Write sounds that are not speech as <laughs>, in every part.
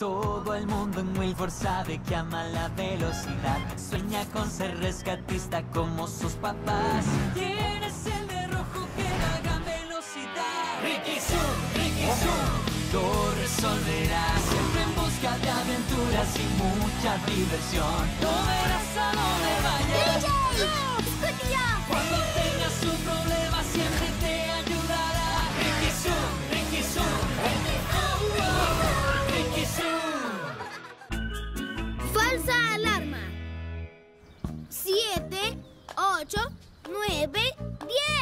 Todo el mundo en Wilford sabe que ama la velocidad. Sueña con ser rescatista como sus papás. ¿Quién es el de rojo que da gran velocidad? Ricky Zoo, Ricky Zoo, lo resolverá. Siempre en busca de aventuras y mucha diversión. No verás a. Cuando tengas un 7, 8, 9,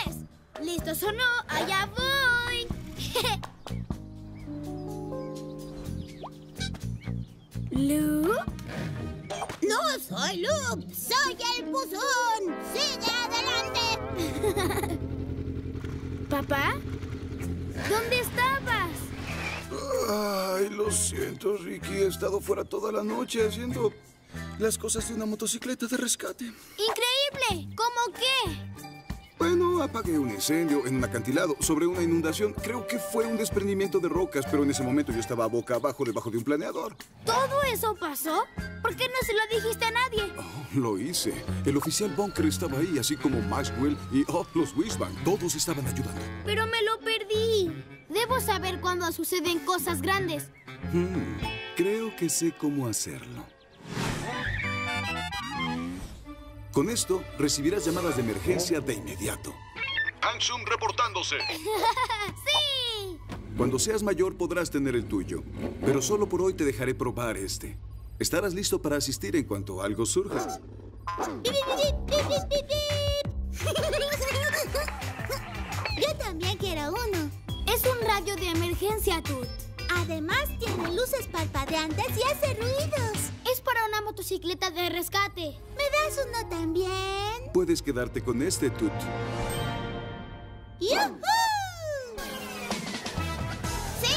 10. ¿Listos o no? ¡Allá voy! <laughs> ¿Luke? No soy Luke, soy el buzón. ¡Sigue adelante! <laughs> ¿Papá? ¿Dónde estabas? Ay, lo siento, Ricky. He estado fuera toda la noche haciendo las cosas de una motocicleta de rescate. ¡Increíble! ¿Cómo qué? Bueno, apagué un incendio en un acantilado sobre una inundación. Creo que fue un desprendimiento de rocas, pero en ese momento yo estaba boca abajo debajo de un planeador. ¿Todo eso pasó? ¿Por qué no se lo dijiste a nadie? Oh, lo hice. El oficial Bunker estaba ahí, así como Maxwell y oh, los Wisbang. Todos estaban ayudando. Pero me lo perdí. Debo saber cuándo suceden cosas grandes. Hmm, creo que sé cómo hacerlo. Con esto, recibirás llamadas de emergencia de inmediato. Ansum reportándose. <laughs> ¡Sí! Cuando seas mayor podrás tener el tuyo, pero solo por hoy te dejaré probar este. Estarás listo para asistir en cuanto algo surja. <laughs> Yo también quiero uno. Es un radio de emergencia, Tut. Además, tiene luces parpadeantes y hace ruidos. Es para una motocicleta de rescate. ¿Me das uno también? Puedes quedarte con este, Tut. ¡Yujú! ¡Sí!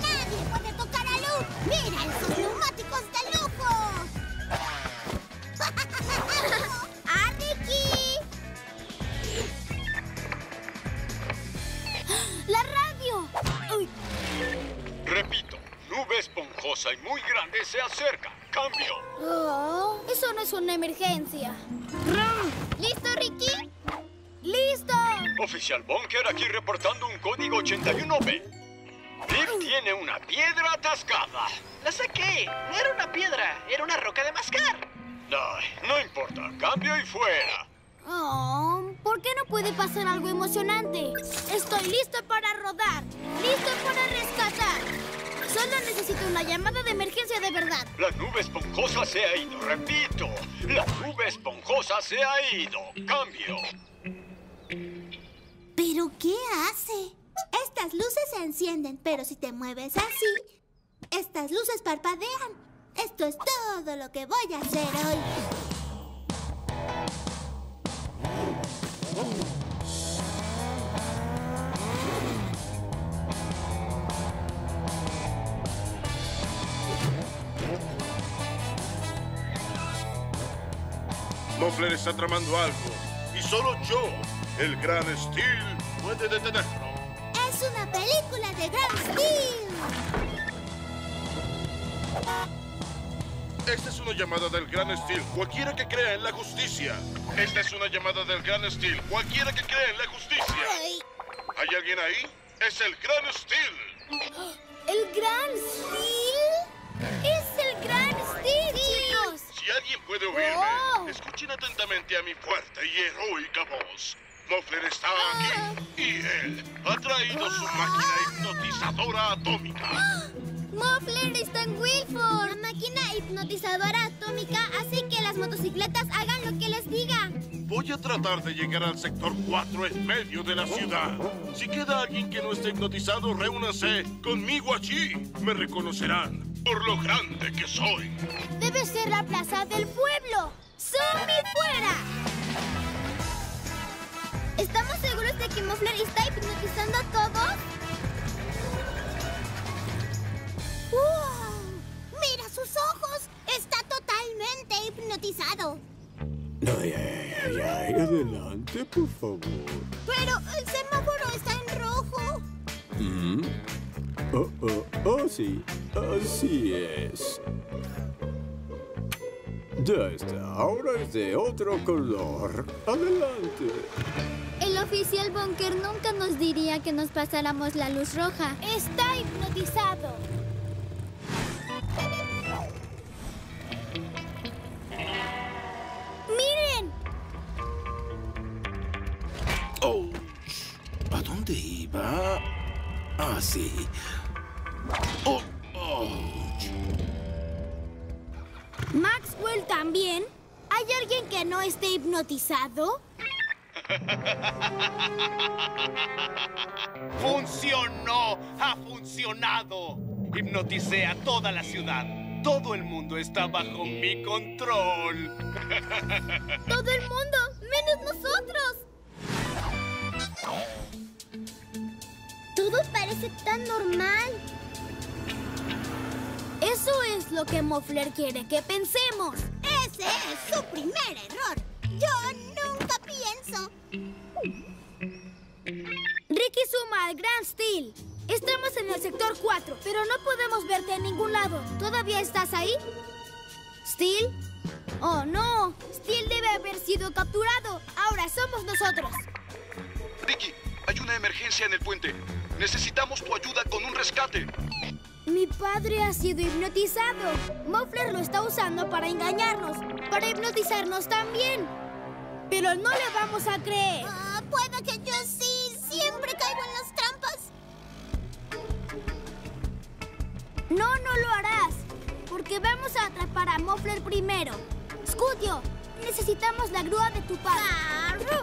¡Nadie puede tocar a Luke! ¡Mira esos neumáticos de lujo! ¡A <laughs> Ricky! ¡La radio! Uy, Repito, nube esponjosa y muy grande se acerca. Oh, eso no es una emergencia. ¿Listo, Ricky? ¡Listo! Oficial Bunker aquí reportando un código 81B. Biff tiene una piedra atascada. La saqué. No era una piedra, era una roca de mascar. Ay, no importa. Cambio y fuera. Oh, ¿por qué no puede pasar algo emocionante? Estoy listo para rodar, listo para rescatar. Solo necesito una llamada de emergencia de verdad. La nube esponjosa se ha ido. Repito, la nube esponjosa se ha ido. Cambio. ¿Pero qué hace? Estas luces se encienden, pero si te mueves así, estas luces parpadean. Esto es todo lo que voy a hacer hoy. Muffler está tramando algo. Y solo yo, el gran Steel, puede detenerlo. Es una película de Grand Steel. Esta es una llamada del Gran Steel, cualquiera que crea en la justicia. Esta es una llamada del Gran Steel, cualquiera que crea en la justicia. Ay, ¿Hay alguien ahí? Es el Gran Steel. <gasps> ¿El Gran Steel? ¡Es el Gran Steel, alguien puede oírme, Oh. escuchen atentamente a mi fuerte y heroica voz. Muffler está aquí y él ha traído su máquina hipnotizadora atómica. <gasps> ¡Muffler está en Wilford! La máquina hipnotizadora atómica hace que las motocicletas hagan lo que les diga. Voy a tratar de llegar al sector 4 en medio de la ciudad. Si queda alguien que no esté hipnotizado, reúnanse conmigo allí. Me reconocerán por lo grande que soy. Debe ser la plaza del pueblo. ¡Zombie fuera! ¿Estamos seguros de que Muffler está hipnotizando a todos? ¡Wow! ¡Mira sus ojos! Está totalmente hipnotizado. Ay, ay, ay, ay, adelante, por favor. Pero el semáforo está en rojo. ¿Mm? Oh, oh, oh, sí. Así es. Ya está. Ahora es de otro color. Adelante. El oficial Bunker nunca nos diría que nos pasáramos la luz roja. Está hipnotizado. ¡Miren! Oh, ¿a dónde iba? Ah, sí. Oh, oh. ¿Maxwell también? ¿Hay alguien que no esté hipnotizado? <laughs> ¡Funcionó! ¡Ha funcionado! Hipnoticé a toda la ciudad. Todo el mundo está bajo mi control. ¡Todo el mundo! ¡Menos nosotros! <laughs> Todo parece tan normal. Eso es lo que Moffler quiere que pensemos. Ese es su primer error. Yo nunca pienso. Ricky suma al Grand Steel. Estamos en el sector 4, pero no podemos verte en ningún lado. ¿Todavía estás ahí? ¿Steel? Oh, no. Steel debe haber sido capturado. Ahora somos nosotros. Ricky, hay una emergencia en el puente. Necesitamos tu ayuda con un rescate. Mi padre ha sido hipnotizado. Muffler lo está usando para engañarnos, para hipnotizarnos también. Pero no le vamos a creer. Ah, puede que yo sí. Siempre caigo en las trampas. No, no lo harás. Porque vamos a atrapar a Muffler primero. Scutio, necesitamos la grúa de tu padre. Papá,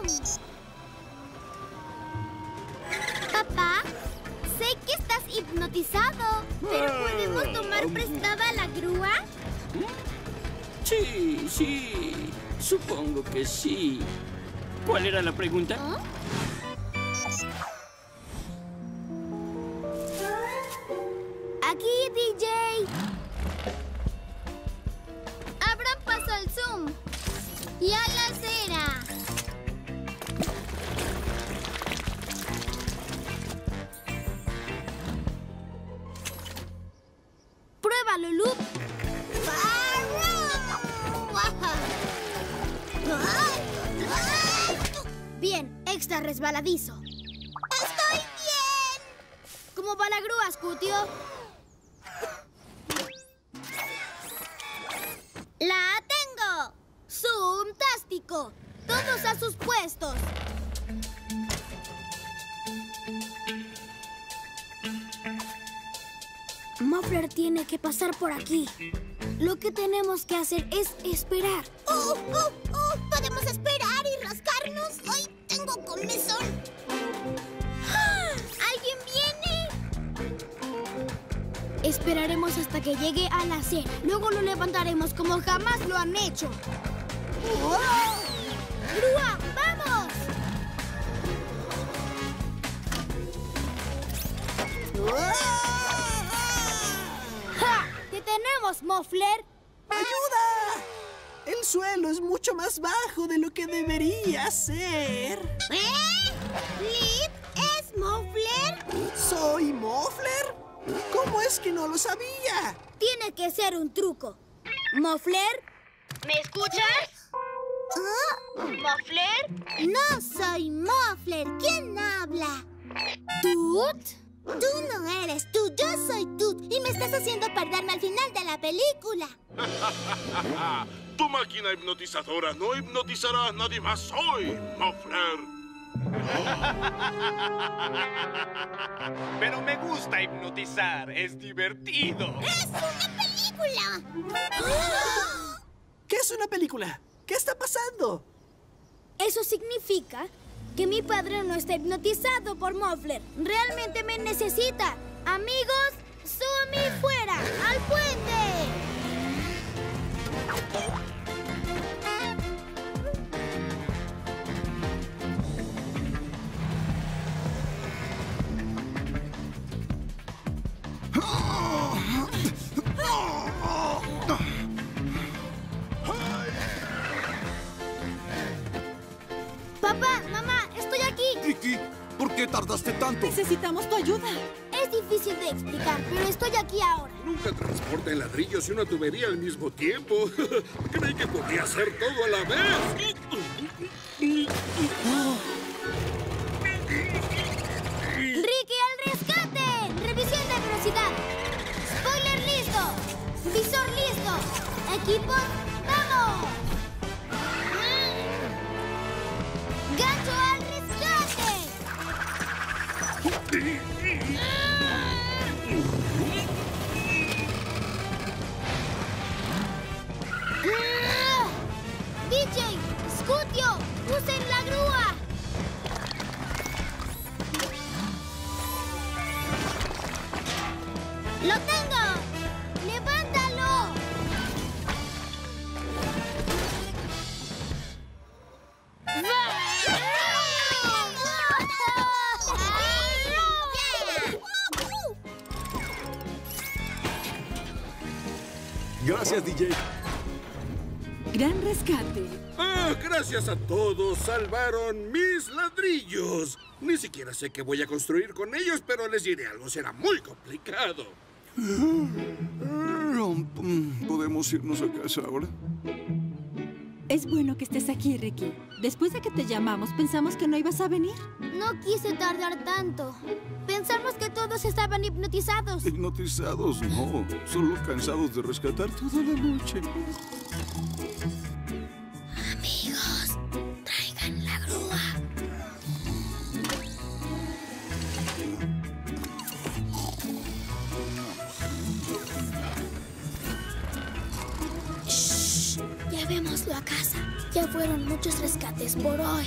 pero ¿podemos tomar prestada la grúa? Sí, sí. Supongo que sí. ¿Cuál era la pregunta? Aquí, Extra resbaladizo. ¡Estoy bien! ¿Cómo va la grúa, Scutio? ¡La tengo! ¡Zoomtástico! ¡Todos a sus puestos! Muffler tiene que pasar por aquí. Lo que tenemos que hacer es esperar. ¡Uh, uh, uh! ¡Ah! ¿Alguien viene? Esperaremos hasta que llegue a la acera. Luego lo levantaremos como jamás lo han hecho. ¡Grúa, vamos! ¡Ja! ¡Te tenemos, Muffler! ¡Ayuda! El suelo es mucho más bajo de lo que debería ser. ¿Eh? ¿Lip es Muffler? ¿Soy Muffler? ¿Cómo es que no lo sabía? Tiene que ser un truco. ¿Muffler? ¿Me escuchas? ¿Muffler? No soy Muffler. ¿Quién habla? ¿Tut? Tú no eres tú, yo soy tú. Y me estás haciendo perderme al final de la película. <laughs> tu máquina hipnotizadora no hipnotizará a nadie más hoy, Muffler. <laughs> Pero me gusta hipnotizar, es divertido. ¡Es una película! <gasps> ¿Qué es una película? ¿Qué está pasando? Eso significa que mi padre no está hipnotizado por Muffler. Realmente me necesita. Amigos, Sumi fuera, al puente. Papá, mamá, estoy aquí. Ricky, ¿por qué tardaste tanto? Necesitamos tu ayuda. Difícil de explicar, pero estoy aquí ahora. Nunca transporté ladrillos y una tubería al mismo tiempo. <laughs> Creí que podía hacer todo a la vez. ¡Ricky al rescate! Revisión de velocidad. Spoiler listo. Visor listo. Equipos, ¡vamos! ¡Gancho al rescate! Gracias, DJ. Gran rescate. Ah, gracias a todos, salvaron mis ladrillos. Ni siquiera sé qué voy a construir con ellos, pero les diré algo, será muy complicado. ¿Podemos irnos a casa ahora? Es bueno que estés aquí, Ricky. Después de que te llamamos, pensamos que no ibas a venir. No quise tardar tanto. Pensamos que todos estaban hipnotizados. Hipnotizados, no. Solo cansados de rescatar toda la noche. Amigos, traigan la grúa. Shh, llevémoslo a casa. Ya fueron muchos rescates por hoy.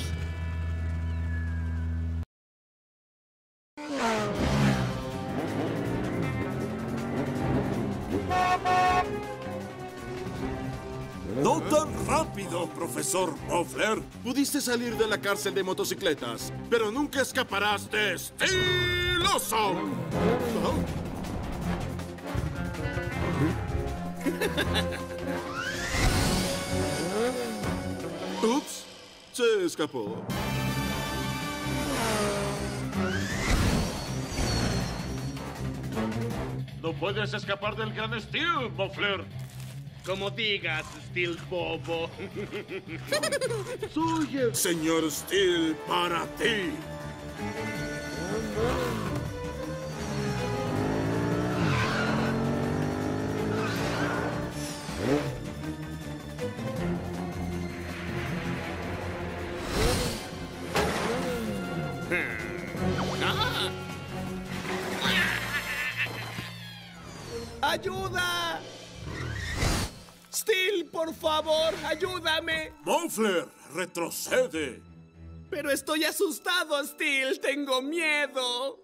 Tan rápido, profesor Muffler. Pudiste salir de la cárcel de motocicletas, pero nunca escaparás de estiloso. <laughs> Ups, se escapó. No puedes escapar del gran Steel, Muffler. Como digas, Steel Bobo. Soy el señor Steel para ti. ¡Ayuda! Steel, por favor, ayúdame. Muffler, retrocede. Pero estoy asustado, Steel. Tengo miedo.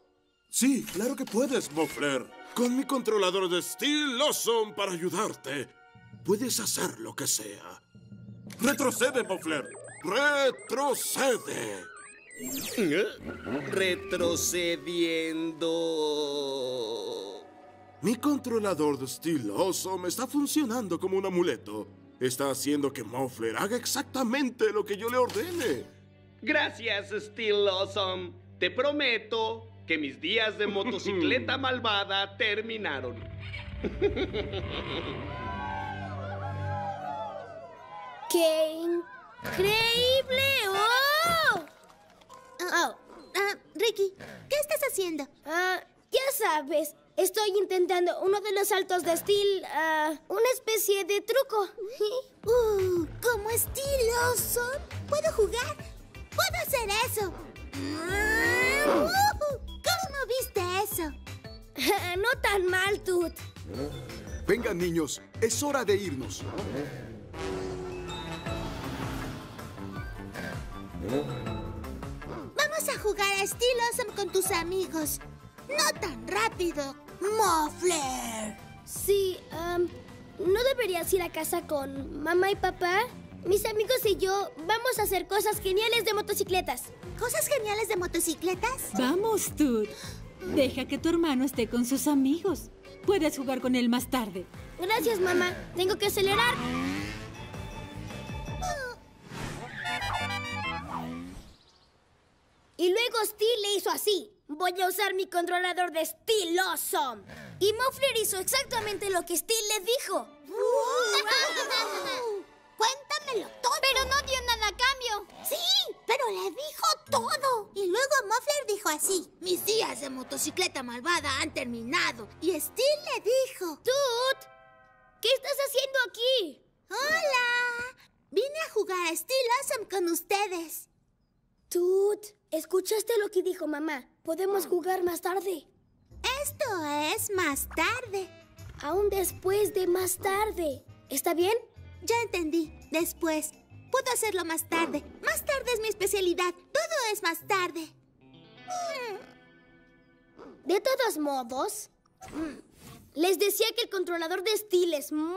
Sí, claro que puedes, Muffler. Con mi controlador de Steel Awesome para ayudarte, puedes hacer lo que sea. Retrocede, Muffler. Retrocede. Retrocediendo. Mi controlador de Steel Awesome está funcionando como un amuleto. Está haciendo que Muffler haga exactamente lo que yo le ordene. Gracias, Steel Awesome. Te prometo que mis días de motocicleta <laughs> malvada terminaron. ¡Qué increíble! ¡Oh! Oh, ah, Ricky, ¿qué estás haciendo? Ah, ya sabes, estoy intentando uno de los saltos de Steel, ah, una especie de truco. <laughs> Uh, como estiloso. ¿Puedo jugar? ¿Puedo hacer eso? Uh, ¿Cómo viste eso? <laughs> no tan mal, Tut. Vengan, niños, es hora de irnos. Vamos a jugar a Steel Awesome con tus amigos. No tan rápido, Muffler. Sí, am, ¿no deberías ir a casa con mamá y papá? Mis amigos y yo vamos a hacer cosas geniales de motocicletas. ¿Cosas geniales de motocicletas? Vamos, Tut. Deja que tu hermano esté con sus amigos. Puedes jugar con él más tarde. Gracias, mamá. Tengo que acelerar. Y luego Steel le hizo así. Voy a usar mi controlador de Steel Awesome. Y Muffler hizo exactamente lo que Steel le dijo. <laughs> Cuéntamelo todo. Pero no dio nada a cambio. Sí, pero le dijo todo. Y luego Muffler dijo así: Mis días de motocicleta malvada han terminado. Y Steel le dijo: Toot, ¿qué estás haciendo aquí? Hola. Vine a jugar a Steel Awesome con ustedes. Toot, ¿escuchaste lo que dijo mamá? Podemos jugar más tarde. Esto es más tarde. Aún después de más tarde. ¿Está bien? Ya entendí. Después. Puedo hacerlo más tarde. Más tarde es mi especialidad. Todo es más tarde. De todos modos, mm, les decía que el controlador de Steel es muy...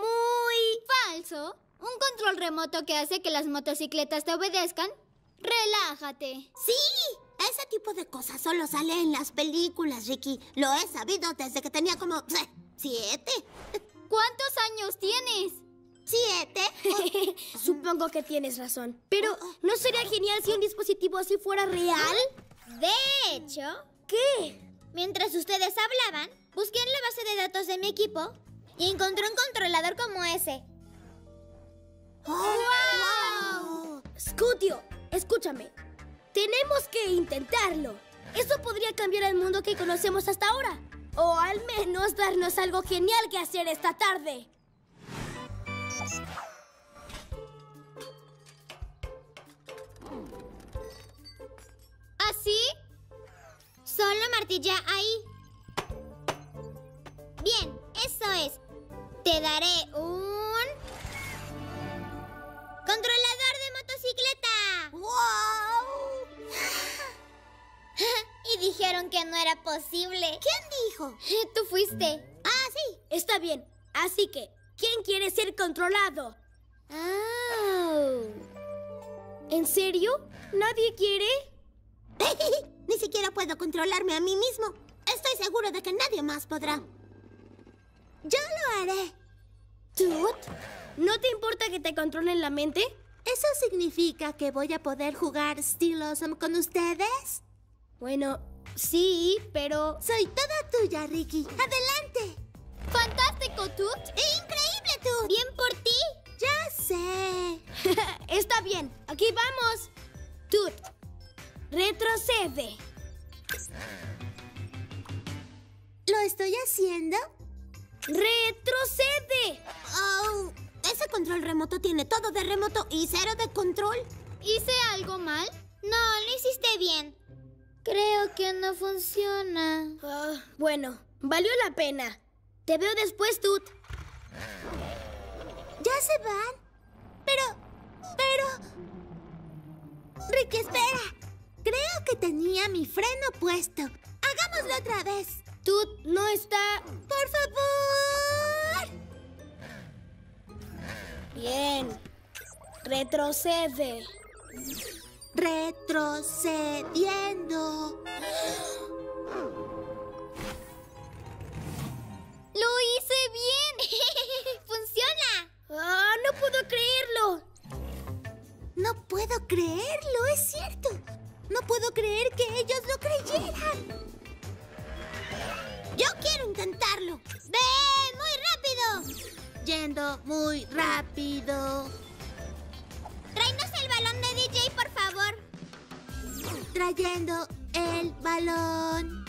Falso. Un control remoto que hace que las motocicletas te obedezcan. Relájate. Sí, ese tipo de cosas solo sale en las películas, Ricky. Lo he sabido desde que tenía como eh, siete. ¿Cuántos años tienes? ¿Siete? <laughs> Supongo que tienes razón. Pero, ¿no sería genial si un dispositivo así fuera real? De hecho, ¿Qué? mientras ustedes hablaban, busqué en la base de datos de mi equipo y encontré un controlador como ese. ¡Wow! Scutio, escúchame. Tenemos que intentarlo. Eso podría cambiar el mundo que conocemos hasta ahora. O al menos darnos algo genial que hacer esta tarde. ¿Así? Solo martilla ahí. Bien, eso es. Te daré un... ¡Controlador de motocicleta! ¡Wow! <laughs> y dijeron que no era posible. ¿Quién dijo? <laughs> Tú fuiste. Ah, sí. Está bien. Así que, ¿quién quiere ser controlado? Oh. ¿En serio? ¿Nadie quiere? <laughs> Ni siquiera puedo controlarme a mí mismo. Estoy seguro de que nadie más podrá. Yo lo haré. ¿Toot? ¿No te importa que te controlen la mente? ¿Eso significa que voy a poder jugar Steel Awesome con ustedes? Bueno, sí, pero... Soy toda tuya, Ricky. ¡Adelante! ¡Fantástico, Toot! ¡Increíble, tú! ¡Bien por ti! Ya sé. <laughs> Está bien, aquí vamos. Toot, retrocede. ¿Lo estoy haciendo? ¡Retrocede! Oh, ese control remoto tiene todo de remoto y cero de control. ¿Hice algo mal? No, lo hiciste bien. Creo que no funciona. Ah, bueno, valió la pena. Te veo después, Toot. ¿Ya se van? Pero... pero... Ricky, espera. Creo que tenía mi freno puesto. Hagámoslo otra vez. Toot no está... ¡Por favor! Bien. Retrocede. Retrocediendo. ¡Lo hice bien! <laughs> ¡Funciona! ¡Ah, no puedo creerlo! No puedo creerlo, es cierto. No puedo creer que ellos lo creyeran. Yo quiero intentarlo. ¡Ven! ¡Muy rápido! Yendo muy rápido. Tráenos el balón de DJ, por favor. Trayendo el balón.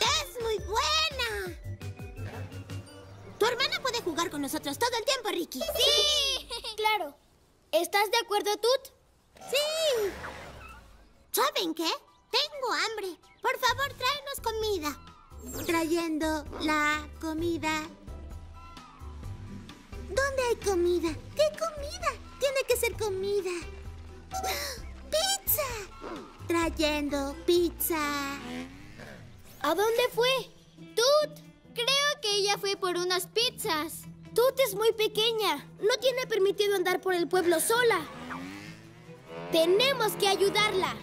¡Es muy buena! Tu hermana puede jugar con nosotros todo el tiempo, Ricky. ¡Sí! <laughs> Claro. ¿Estás de acuerdo, Toot? ¡Sí! ¿Saben qué? Tengo hambre. Por favor, tráenos comida. Trayendo la comida. ¿Dónde hay comida? ¿Qué comida? Tiene que ser comida. <gasps> ¡Pizza! Trayendo pizza. ¿A dónde fue? ¡Tut! Creo que ella fue por unas pizzas. Toot es muy pequeña. No tiene permitido andar por el pueblo sola. Tenemos que ayudarla.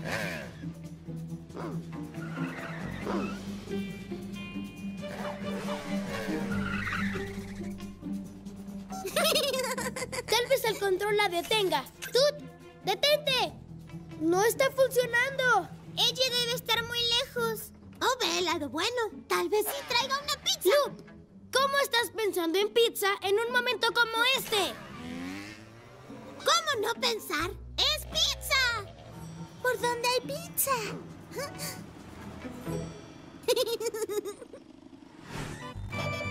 Tal vez el control la detenga. Toot, ¡Detente! ¡No está funcionando! Ella debe estar muy lejos. Oh, ve el lado bueno. Tal vez sí traiga una pizza. Loop, ¿cómo estás pensando en pizza en un momento como este? ¿Cómo no pensar? ¡Es pizza! ¿Por dónde hay pizza? <laughs>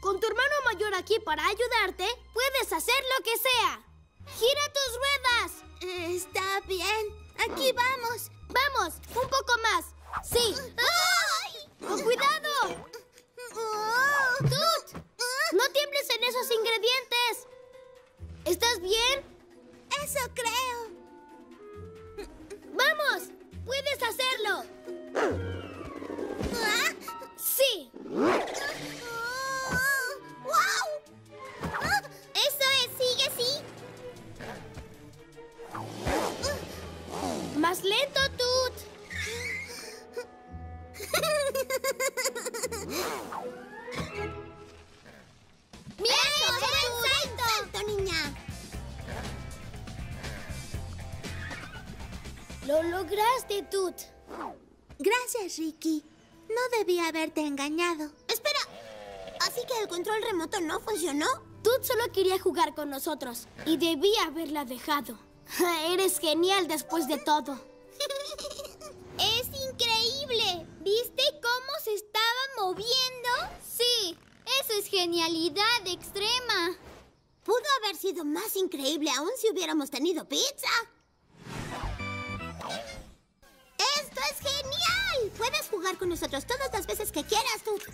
con tu hermano mayor aquí para ayudarte, puedes hacer lo que sea. ¡Gira tus ruedas! Está bien. Aquí vamos. Vamos, un poco más. Sí. ¡Ay! ¡Con cuidado! Oh. ¡Tut! ¡No tiembles en esos ingredientes! ¿Estás bien? Eso creo. ¡Vamos! ¡Puedes hacerlo! ¿Ah? ¡Sí! Así. ¡Más lento, Tut! ¡Bien! ¡Buen salto! salto, niña! ¡Lo lograste, Tut! Gracias, Ricky. No debía haberte engañado. Espera. ¿Así que el control remoto no funcionó? Tut solo quería jugar con nosotros y debía haberla dejado. <laughs> Eres genial después de todo. <laughs> ¡Es increíble! ¿Viste cómo se estaba moviendo? Sí, eso es genialidad extrema. Pudo haber sido más increíble aún si hubiéramos tenido pizza. ¡Esto es genial! Puedes jugar con nosotros todas las veces que quieras, Tut.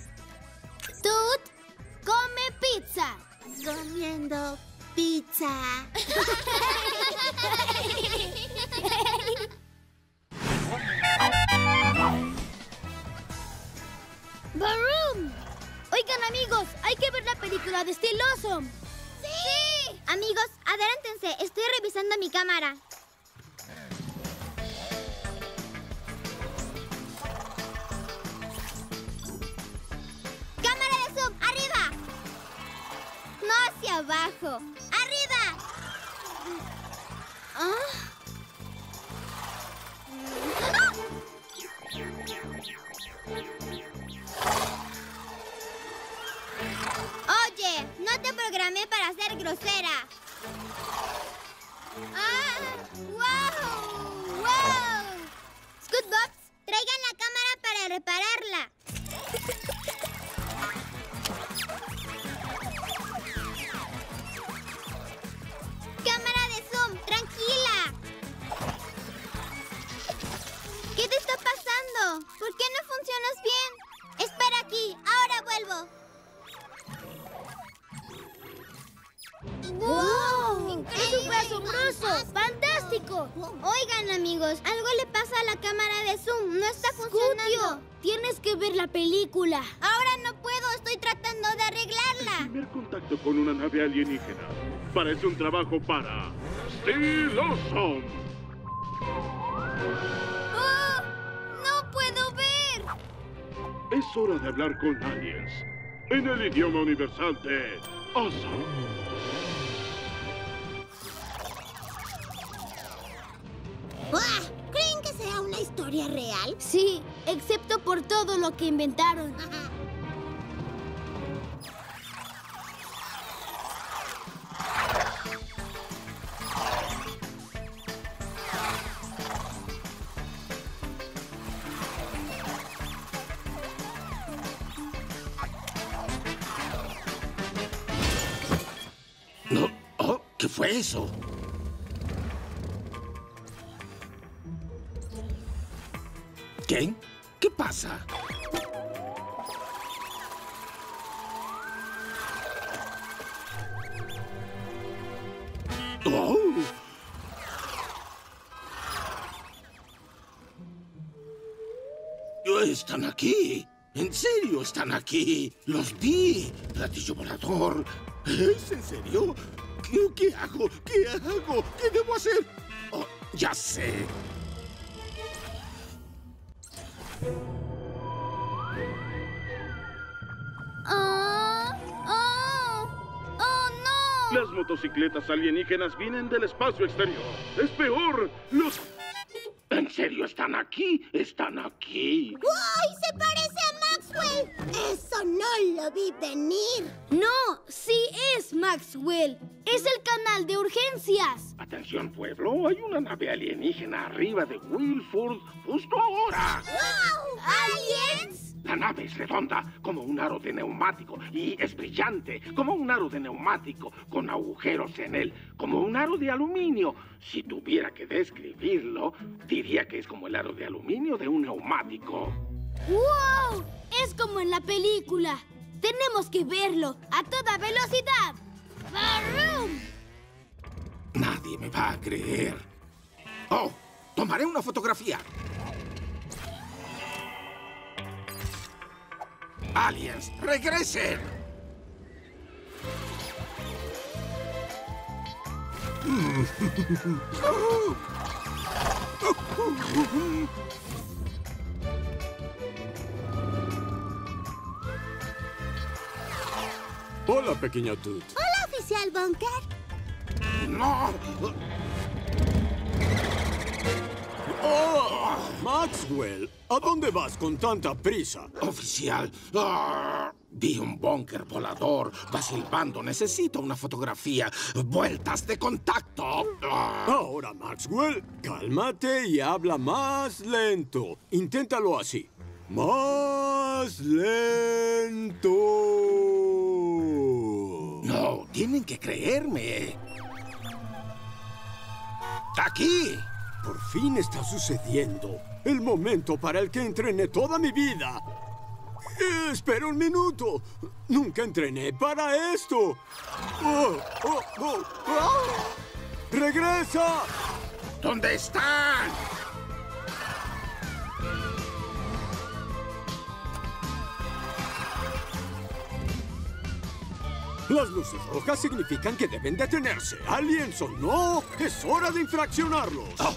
Tut, come pizza. Comiendo pizza. ¡Baroom! Oigan, amigos, hay que ver la película de Steel Awesome. ¡Sí! Amigos, adelántense. Estoy revisando mi cámara. ¡Cámara de zoom! ¡Arriba! No hacia abajo. ¡Arriba! Ah. Oye, no te programé para ser grosera. ¡Ah! ¡Wow! ¡Wow! Scootbox, traigan la cámara para repararla. Parece un trabajo para Steel Awesome. ¡Oh! ¡No puedo ver! Es hora de hablar con aliens. En el idioma universal de oso. ¡Buah! ¿Creen que sea una historia real? Sí, excepto por todo lo que inventaron. <laughs> eso? ¿Qué? ¿Qué pasa? Oh. Están aquí. En serio, están aquí. Los vi. Platillo volador. ¿Es en serio? ¿Qué, qué hago? ¿Qué hago? ¿Qué debo hacer? Oh, ya sé. ¡Ah! ¡Ah! ¡Oh, no! Las motocicletas alienígenas vienen del espacio exterior. Es peor, los... ¿En serio están aquí? Están aquí. ¡Uy! ¡Se parece Maxwell! Eso no lo vi venir. No, sí es Maxwell. Es el canal de urgencias. Atención, pueblo. Hay una nave alienígena arriba de Wilford justo ahora. ¡Wow! ¿Aliens? La nave es redonda, como un aro de neumático, y es brillante, como un aro de neumático, con agujeros en él, como un aro de aluminio. Si tuviera que describirlo, diría que es como el aro de aluminio de un neumático. ¡Wow! Es como en la película. Tenemos que verlo a toda velocidad. Nadie me va a creer. Oh, tomaré una fotografía. Aliens, regresen. <laughs> Hola, pequeña Tut. Hola, oficial Bunker. No. ¡Oh! Maxwell, ¿a dónde vas con tanta prisa? Oficial, ah, vi un búnker volador. Va silbando. Necesito una fotografía. Vueltas de contacto. Ah. Ahora, Maxwell, cálmate y habla más lento. Inténtalo así. Más lento. Tienen que creerme. Aquí. Por fin está sucediendo. El momento para el que entrené toda mi vida. Eh, espera un minuto. Nunca entrené para esto. Oh, oh, oh, ah. ¡Regresa! ¿Dónde están? Las luces rojas significan que deben detenerse. Aliens o no, es hora de infraccionarlos. Oh,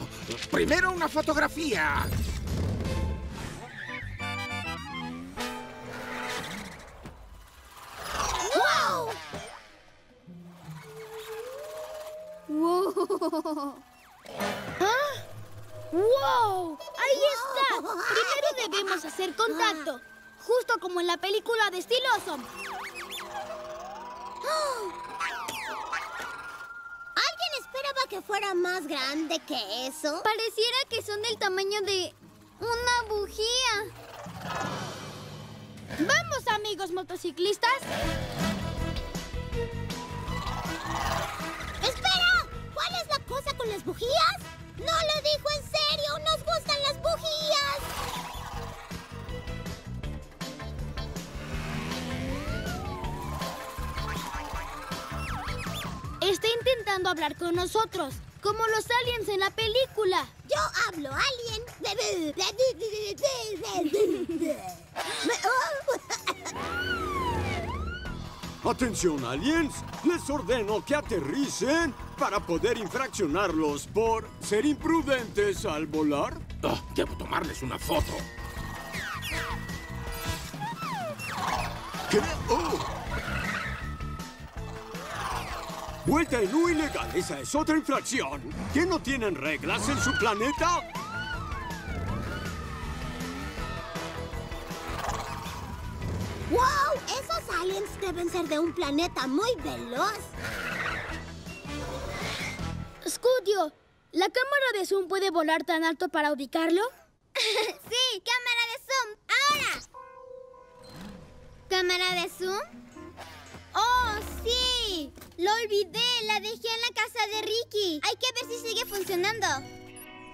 primero una fotografía. ¡Wow! ¡Wow! ¿Ah? ¡Wow! ¡Ahí está! Primero debemos hacer contacto. Justo como en la película de Steel Awesome. ¿Alguien esperaba que fuera más grande que eso? Pareciera que son del tamaño de una bujía. ¡Vamos, amigos motociclistas! ¡Espera! ¿Cuál es la cosa con las bujías? Hablar con nosotros, como los aliens en la película. Yo hablo alien. <laughs> Atención, aliens. Les ordeno que aterricen para poder infraccionarlos por ser imprudentes al volar. Oh, debo tomarles una foto. ¿Qué? Oh. Vuelta en U ilegal, esa es otra infracción. ¿Qué no tienen reglas en su planeta? ¡Wow! Esos aliens deben ser de un planeta muy veloz. Scudio, ¿la cámara de zoom puede volar tan alto para ubicarlo? <laughs> sí, cámara de zoom. Ahora. ¿Cámara de zoom? ¡Oh, sí! Lo olvidé, la dejé en la casa de Ricky. Hay que ver si sigue funcionando.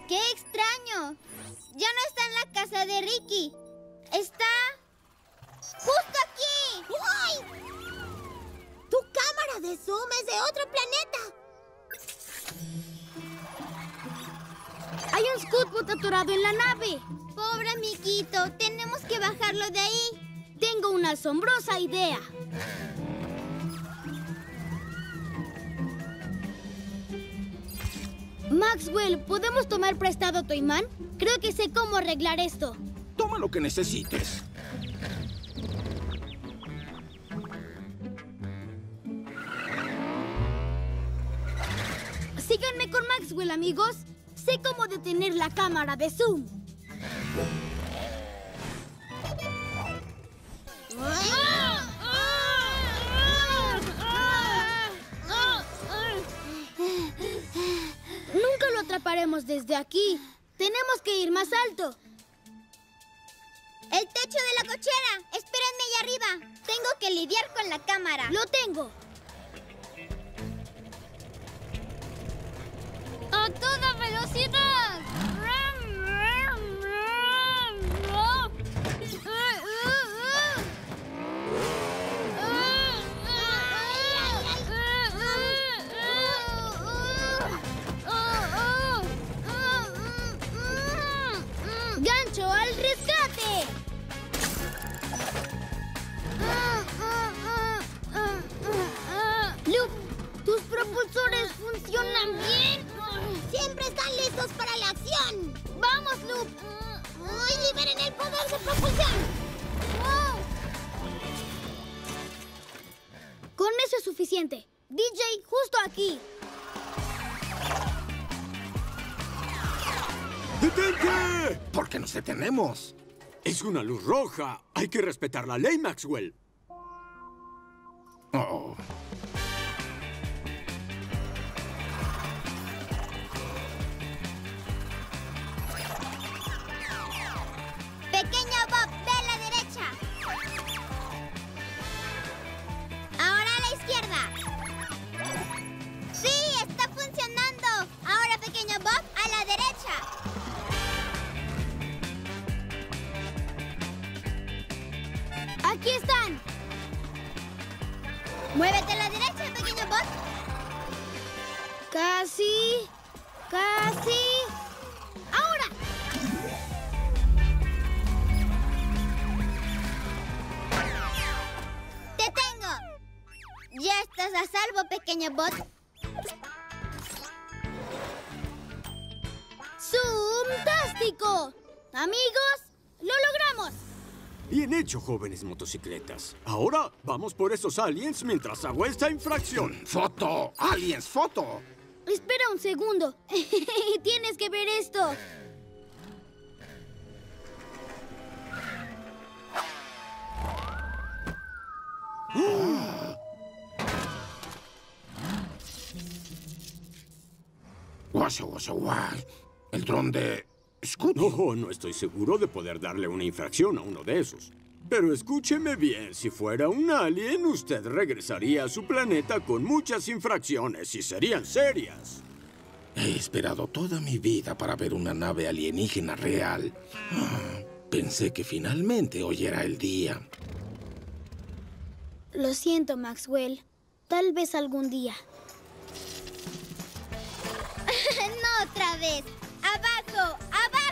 ¡Qué extraño! Ya no está en la casa de Ricky. Está... ¡Justo aquí! ¡Uy! Tu cámara de zoom es de otro planeta. Hay un Scootbot atorado en la nave. Pobre amiguito, tenemos que bajarlo de ahí. Tengo una asombrosa idea. Maxwell, ¿podemos tomar prestado tu imán? Creo que sé cómo arreglar esto. Toma lo que necesites. Síganme con Maxwell, amigos. Sé cómo detener la cámara de zoom. Nunca desde aquí. Tenemos que ir más alto. El techo de la cochera. Espérenme allá arriba. Tengo que lidiar con la cámara. Lo tengo. Funcionan bien. Siempre están listos para la acción. ¡Vamos, Luke! ¡Uy, liberen el poder de propulsión! Con eso es suficiente. DJ, justo aquí. ¡Detente! ¿Por qué nos detenemos? Es una luz roja. Hay que respetar la ley, Maxwell. Oh. Amigos, lo logramos. Bien hecho, jóvenes motocicletas. Ahora vamos por esos aliens mientras hago esta infracción. ¡Foto! ¡Aliens, foto! Espera un segundo. <laughs> Tienes que ver esto. Guasha, guasha, guay. El dron de Scooty. No, no estoy seguro de poder darle una infracción a uno de esos. Pero escúcheme bien, si fuera un alien, usted regresaría a su planeta con muchas infracciones y serían serias. He esperado toda mi vida para ver una nave alienígena real. Ah, <gasps> pensé que finalmente hoy era el día. Lo siento, Maxwell. Tal vez algún día. <laughs> no otra vez. ¡Abajo! ¡Abajo!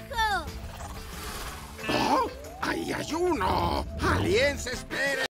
¡Ahí hay uno! ¡Aliens, esperen!